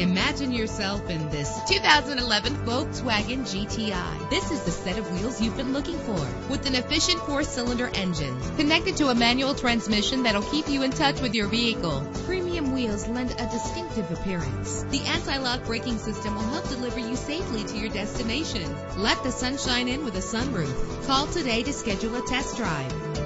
Imagine yourself in this 2011 Volkswagen GTI. This is the set of wheels you've been looking for with an efficient four-cylinder engine connected to a manual transmission that'll keep you in touch with your vehicle. Premium wheels lend a distinctive appearance. The anti-lock braking system will help deliver you safely to your destination. Let the sunshine in with a sunroof. Call today to schedule a test drive.